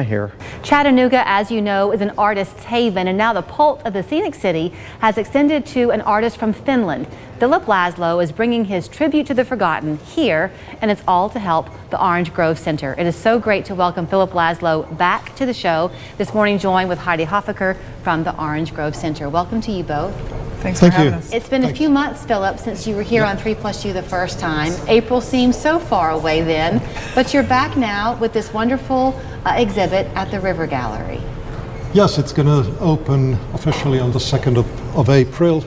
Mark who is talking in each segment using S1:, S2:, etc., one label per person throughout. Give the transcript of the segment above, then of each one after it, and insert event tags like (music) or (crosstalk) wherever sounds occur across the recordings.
S1: I hear.
S2: Chattanooga, as you know, is an artist's haven, and now the pulse of the scenic city has extended to an artist from Finland. Philip Laszlo is bringing his tribute to the forgotten here, and it's all to help the Orange Grove Center. It is so great to welcome Philip Laszlo back to the show this morning, joined with Heidi Hoffecker from the Orange Grove Center. Welcome to you both.
S3: Thanks
S1: Thank
S3: for having
S1: you.
S3: us.
S2: It's been a few months, Philip, since you were here on 3 Plus You the first time. April seemed so far away then, but you're back now with this wonderful uh, exhibit at the River Gallery.
S4: Yes, it's going to open officially on the 2nd of, of April,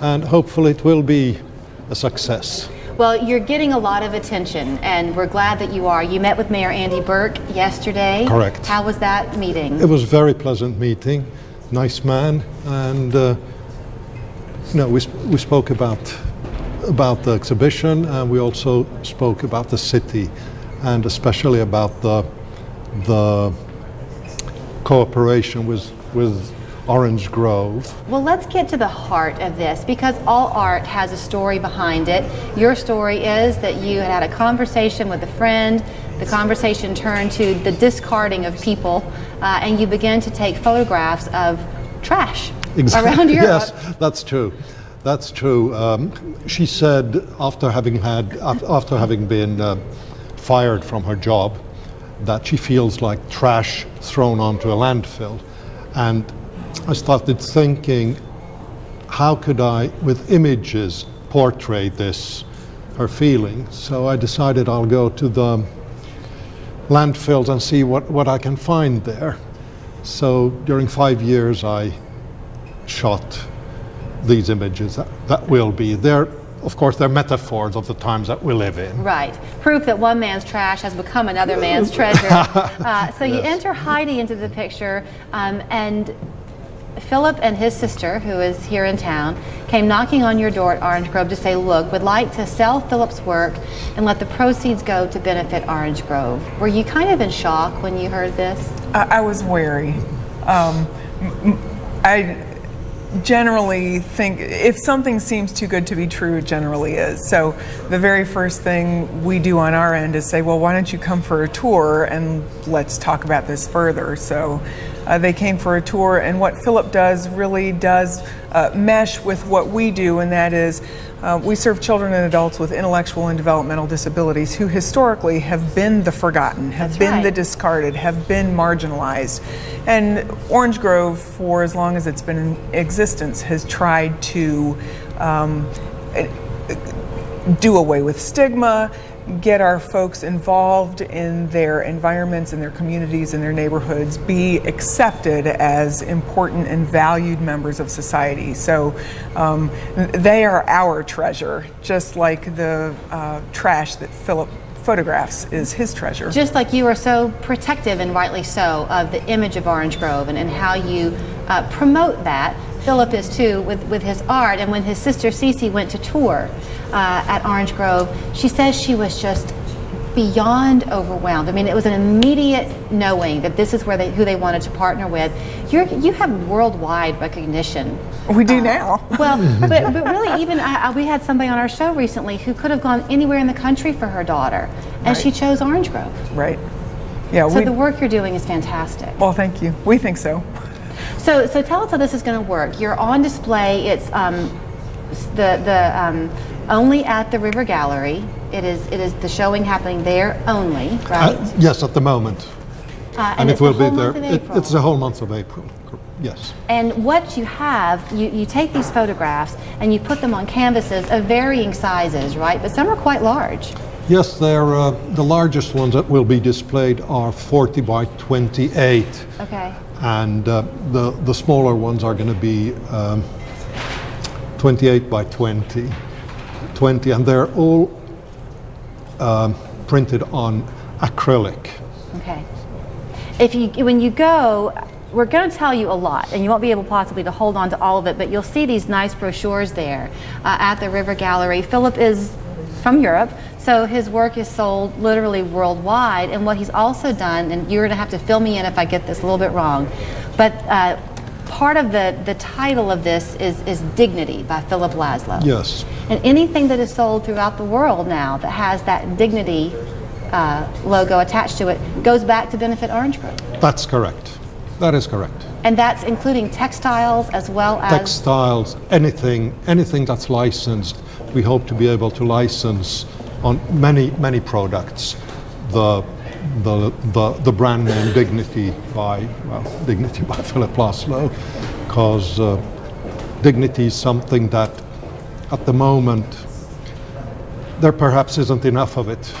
S4: and hopefully it will be a success.
S2: Well, you're getting a lot of attention, and we're glad that you are. You met with Mayor Andy Berke yesterday.
S4: Correct.
S2: How was that meeting?
S4: It was a very pleasant meeting, nice man, and uh, know, we, sp- we spoke about about the exhibition, and we also spoke about the city, and especially about the the cooperation with with Orange Grove.
S2: Well, let's get to the heart of this because all art has a story behind it. Your story is that you had had a conversation with a friend. The conversation turned to the discarding of people, uh, and you began to take photographs of trash around Europe.
S4: Yes, that's true. That's true. Um, she said after having had after having been uh, fired from her job that she feels like trash thrown onto a landfill, and I started thinking, how could I, with images, portray this her feeling? So I decided I'll go to the landfills and see what, what I can find there. So during five years, I shot these images that, that will be there. Of course, they're metaphors of the times that we live in.
S2: Right. Proof that one man's trash has become another man's treasure. (laughs) Uh, so you enter Heidi into the picture, um, and Philip and his sister, who is here in town, came knocking on your door at Orange Grove to say, Look, would like to sell Philip's work and let the proceeds go to benefit Orange Grove. Were you kind of in shock when you heard this?
S3: I, I was wary. Um, m- m- I generally think if something seems too good to be true, it generally is. So the very first thing we do on our end is say, well, why don't you come for a tour and let's talk about this further. So uh, they came for a tour, and what Philip does really does uh, mesh with what we do, and that is uh, we serve children and adults with intellectual and developmental disabilities who historically have been the forgotten, have
S2: That's
S3: been
S2: right.
S3: the discarded, have been marginalized. And Orange Grove, for as long as it's been in existence, has tried to um, eh, do away with stigma, get our folks involved in their environments, in their communities, in their neighborhoods, be accepted as important and valued members of society. So um, they are our treasure, just like the uh, trash that Philip photographs is his treasure.
S2: Just like you are so protective, and rightly so, of the image of Orange Grove and, and how you uh, promote that. Philip is too with, with his art. And when his sister Cece went to tour uh, at Orange Grove, she says she was just beyond overwhelmed. I mean, it was an immediate knowing that this is where they, who they wanted to partner with. You're, you have worldwide recognition.
S3: We do now.
S2: Well, (laughs) but, but really, even I, I- we had somebody on our show recently who could have gone anywhere in the country for her daughter, and
S3: Right.
S2: she chose Orange Grove.
S3: Right. Yeah,
S2: So
S3: we,
S2: the work you're doing is fantastic.
S3: well, thank you. We think so.
S2: So, so tell us how this is going to work. You're on display. It's um, the the um, only at the River Gallery. It is it is the showing happening there only, right?
S4: Uh, yes, at the moment.
S2: Uh,
S4: And,
S2: it's
S4: it will
S2: the
S4: be there. It- it's the whole month of April. Yes.
S2: And what you have, you, you take these photographs and you put them on canvases of varying sizes, right? But some are quite large.
S4: Yes, they're, uh, the largest ones that will be displayed are 40 by 28.
S2: Okay.
S4: and uh, the the smaller ones are going to be um, 28 by 20, 20, and they're all um, printed on acrylic.
S2: Okay. If you when you go, we're going to tell you a lot, and you won't be able possibly to hold on to all of it. But you'll see these nice brochures there uh, at the River Gallery. Philip is from Europe, so his work is sold literally worldwide. And what he's also done, and you're going to have to fill me in if I get this a little bit wrong, but. Uh, Part of the, the title of this is, is Dignity by Philip Laszlo.
S4: Yes.
S2: And anything that is sold throughout the world now that has that dignity uh, logo attached to it goes back to benefit Orange Grove.
S4: That's correct. That is correct.
S2: And that's including textiles as well as
S4: Textiles, anything, anything that's licensed, we hope to be able to license on many, many products. The, the, the, the brand name Dignity by, well, Dignity by (laughs) Philip Laszlo, because uh, dignity is something that at the moment there perhaps isn't enough of it.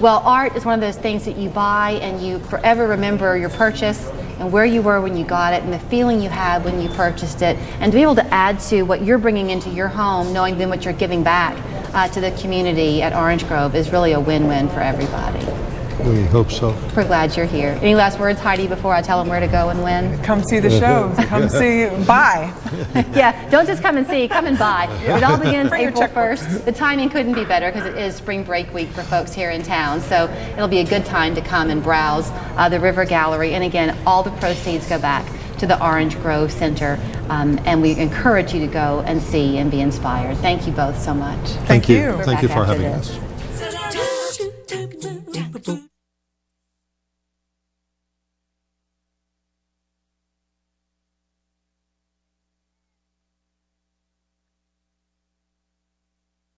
S2: Well, art is one of those things that you buy and you forever remember your purchase and where you were when you got it and the feeling you had when you purchased it. And to be able to add to what you're bringing into your home, knowing then what you're giving back uh, to the community at Orange Grove is really a win win for everybody.
S4: We hope so.
S2: We're glad you're here. Any last words, Heidi, before I tell them where to go and when?
S3: Come see the show. Come see. Bye. (laughs)
S2: yeah, don't just come and see, come and buy. It all begins
S3: Bring
S2: April 1st. The timing couldn't be better because it is spring break week for folks here in town. So it'll be a good time to come and browse uh, the River Gallery. And again, all the proceeds go back to the Orange Grove Center. Um, and we encourage you to go and see and be inspired. Thank you both so much.
S3: Thank
S4: you.
S3: you.
S4: Thank you for having
S2: this.
S4: us.